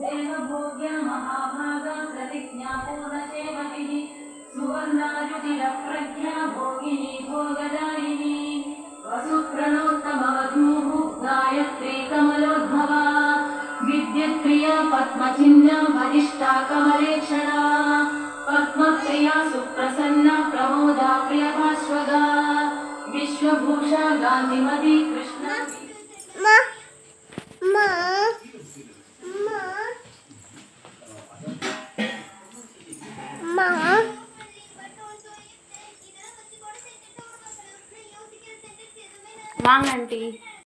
देव भोग्या महाभाग प्रतिज्ञाकोदशेव रुचिरप्रज्ञा भोगिनी भोगदा विद्युत्प्रिया पद्मचिह्ना वरिष्ठा कमलेक्षणा पद्मप्रिया सुप्रसन्ना प्रमोदा प्रियभास्वगा विश्वभूषा गान्धिमती Krishna Ma. Ma. Ma. Ma. வாங்க ஆண்டி